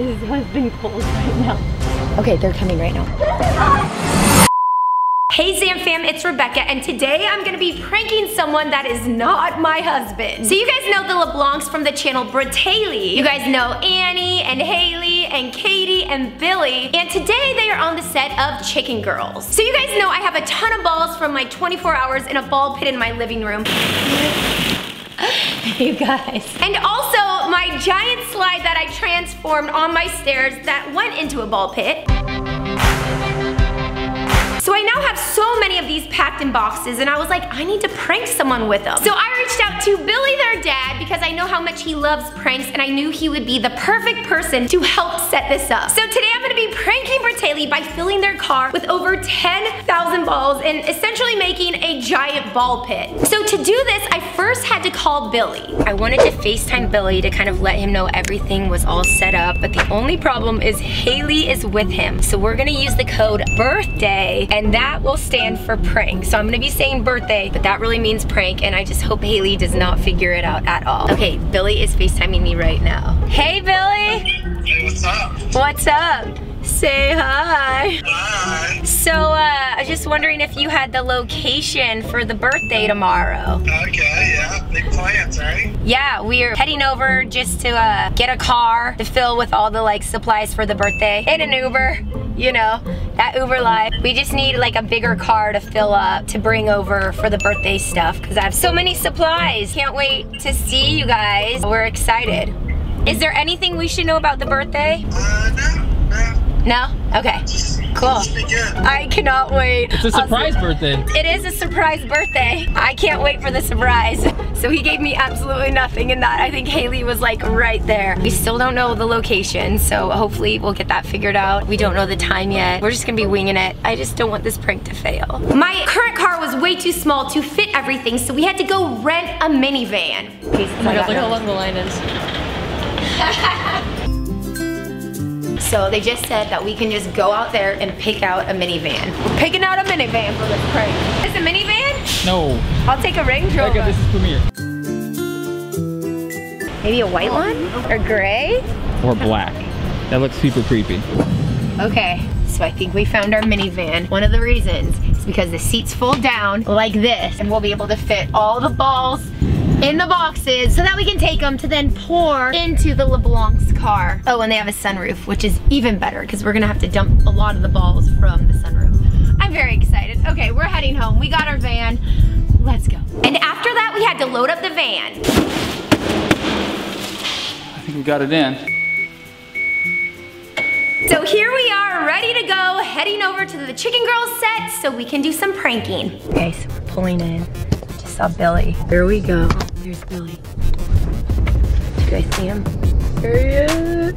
His husband cold right now. Okay, they're coming right now. Hey Zam fam, it's Rebecca and today I'm gonna be pranking someone that is not my husband. So you guys know the LeBlancs from the channel Bratayley. You guys know Annie and Hayley and Katie and Billy. And today they are on the set of Chicken Girls. So you guys know I have a ton of balls from my 24 hours in a ball pit in my living room. you guys. And also my giant slide that I transformed on my stairs that went into a ball pit. So I now have so many of these packed in boxes and I was like, I need to prank someone with them. So I reached out to Billy, their dad, because I know how much he loves pranks and I knew he would be the perfect person to help set this up. So today I'm gonna be pranking Bratayley by filling their car with over 10,000 balls and essentially making a giant ball pit. So to do this, I first had to call Billy. I wanted to FaceTime Billy to kind of let him know everything was all set up, but the only problem is Hayley is with him. So we're gonna use the code BIRTHDAY and that will stand for prank. So I'm gonna be saying birthday, but that really means prank, and I just hope Hayley does not figure it out at all. Okay, Billy is FaceTiming me right now. Hey, Billy! Hey, what's up? What's up? Say hi. Hi. So, uh, I was just wondering if you had the location for the birthday tomorrow. Okay, yeah. Big plans, right? Yeah, we're heading over just to uh, get a car to fill with all the like supplies for the birthday and an Uber, you know, that Uber life. We just need like a bigger car to fill up to bring over for the birthday stuff because I have so many supplies. Can't wait to see you guys. We're excited. Is there anything we should know about the birthday? Uh, no, no. No? Okay, cool. Should be good. I cannot wait. It's a surprise birthday. It is a surprise birthday. I can't wait for the surprise. So he gave me absolutely nothing in that. I think Hayley was like right there. We still don't know the location, so hopefully we'll get that figured out. We don't know the time yet. We're just gonna be winging it. I just don't want this prank to fail. My current car was way too small to fit everything, so we had to go rent a minivan. Okay, Oh my god, look how long the line is. So they just said that we can just go out there and pick out a minivan. We're picking out a minivan for this prank. Is a minivan? No. I'll take a Range Rover. Becca, this is Premier. Maybe a white one? Or gray? Or black. That looks super creepy. Okay, so I think we found our minivan. One of the reasons is because the seats fold down like this and we'll be able to fit all the balls in the boxes so that we can take them to then pour into the LeBlanc's car. Oh, and they have a sunroof, which is even better because we're gonna have to dump a lot of the balls from the sunroof. I'm very excited. Okay, we're heading home. We got our van. Let's go. And after that, we had to load up the van. I think we got it in. So here we are, ready to go, heading over to the Chicken Girls set so we can do some pranking. Okay, so we're pulling in. Just saw Billy. Here we go. There's Billy. Do you guys see him? There he is.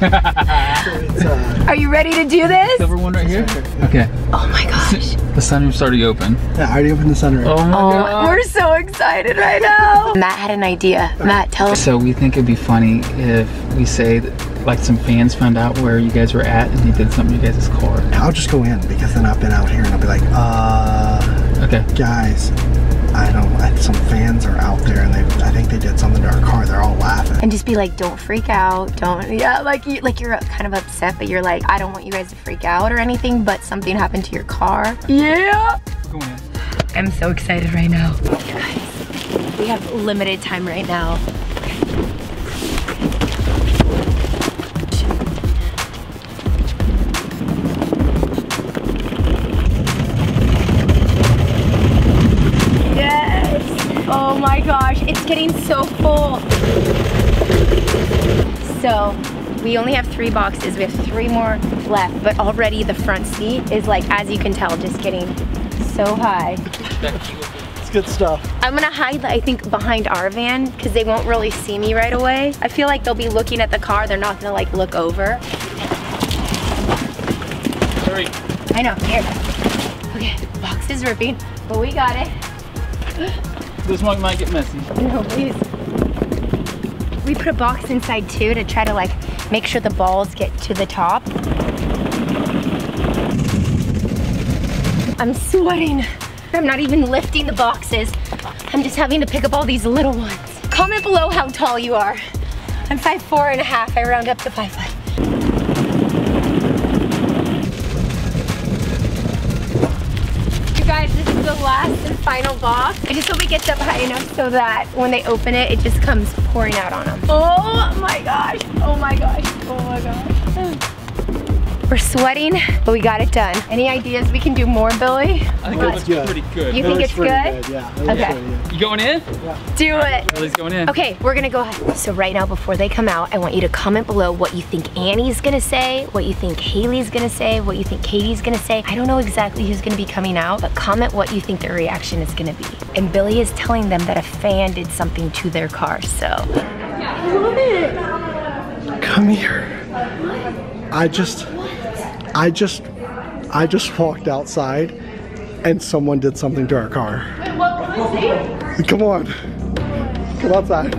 Uh, Are you ready to do this? Silver one right here? Okay. Oh my gosh. The sunroof's already open. yeah, I already opened the sunroof. Oh my Oh, god. we're so excited right now. Matt had an idea. Matt, tell us. So we think it'd be funny if we say that like some fans found out where you guys were at and they did something to you guys' car. I'll just go in because then I've been out here and I'll be like, uh, Okay. guys, I don't, I, some fans are out there and they, I think they did something to our car. They're all laughing. And just be like, don't freak out. Don't, yeah, like you, like you're kind of upset, but you're like, I don't want you guys to freak out or anything, but something happened to your car. Yeah. I'm so excited right now. Guys, we have limited time right now. Gosh, it's getting so full. So, we only have three boxes. We have three more left, but already the front seat is like, as you can tell, just getting so high. It's good stuff. I'm gonna hide, I think, behind our van because they won't really see me right away. I feel like they'll be looking at the car. They're not gonna like look over. Hurry. I know, here. Okay, box is ripping, but we got it. This one might get messy. No, please. We put a box inside too to try to like make sure the balls get to the top. I'm sweating. I'm not even lifting the boxes. I'm just having to pick up all these little ones. Comment below how tall you are. I'm five four and a half. I round up to five five. You guys, this is the last final box. I just hope it gets up high enough so that when they open it, it just comes pouring out on them. Oh my gosh. Oh my gosh. Oh my gosh. We're sweating, but we got it done. Any ideas we can do more, Billy? I think it looks good. pretty good. You It think it's pretty good? Yeah. Okay. pretty good. You going in? Yeah. Do it. Lily's going in. Okay, we're gonna go ahead. So right now, before they come out, I want you to comment below what you think Annie's gonna say, what you think Hayley's gonna say, what you think Katie's gonna say. I don't know exactly who's gonna be coming out, but comment what you think their reaction is gonna be. And Billy is telling them that a fan did something to their car, so. Come here. I just, I just, I just walked outside and someone did something to our car. Come on. Come outside.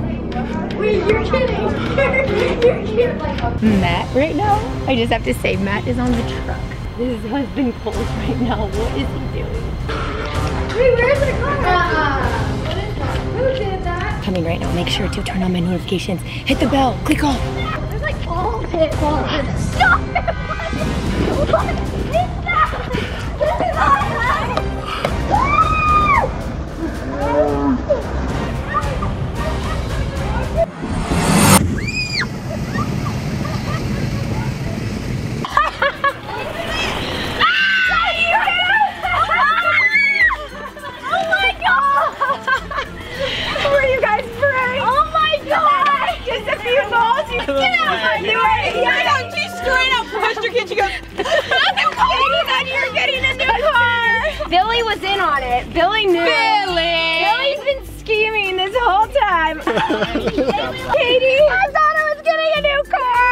Wait, you're kidding. you're kidding. Matt right now, I just have to say, Matt is on the truck. His husband Cole's right now. What is he doing? Wait, where is the car? Uh, what is that? Who did that? Coming right now. Make sure to turn on my notifications. Hit the bell. Click all. There's like all pit balls. Stop it! 不错。Billy was in on it. Billy knew. Billy. Billy's been scheming this whole time. Katie. I thought I was getting a new car.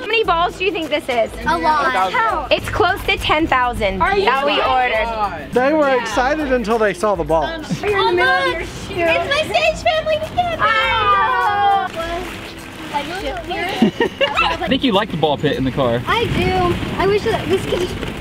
How many balls do you think this is? A lot. It's close to 10,000 that we ordered. They were excited until they saw the balls. You're in the middle of your oh, shoe. It's my stage family weekend! I oh. Like shift here. I think you like the ball pit in the car. I do. I wish that this could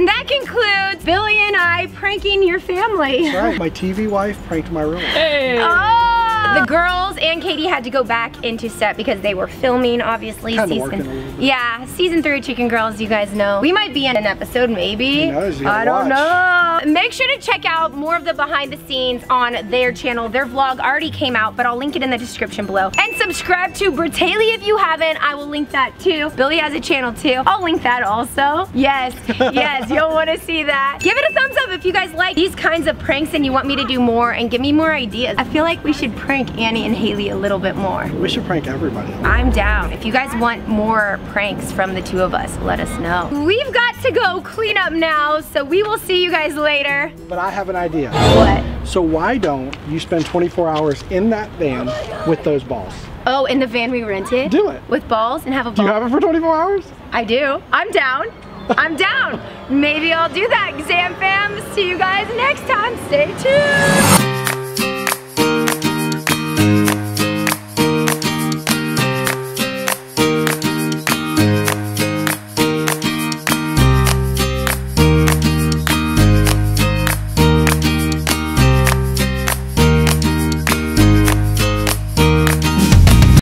and that concludes Billy and I pranking your family. Right. My TV wife pranked my roommate. Hey! Oh! The girls and Katie had to go back into set because they were filming, obviously. Kinda season, yeah, season three Chicken Girls. You guys know we might be in an episode, maybe. Knows? I don't watch. know. Make sure to check out more of the behind the scenes on their channel. Their vlog already came out, but I'll link it in the description below. And subscribe to Bratayley if you haven't. I will link that too. Billy has a channel too. I'll link that also. Yes, yes, you'll want to see that. Give it a thumbs up if you guys like these kinds of pranks and you want me to do more and give me more ideas. I feel like we should prank Annie and Hayley a little bit more. We should prank everybody. I'm down. If you guys want more pranks from the two of us, let us know. We've got to go clean up now, so we will see you guys later. But I have an idea. What? So why don't you spend 24 hours in that van with those balls? Oh, in the van we rented? Do it. With balls and have a Do ball? you have it for 24 hours? I do. I'm down. I'm down. Maybe I'll do that, Zam fam. See you guys next time. Stay tuned.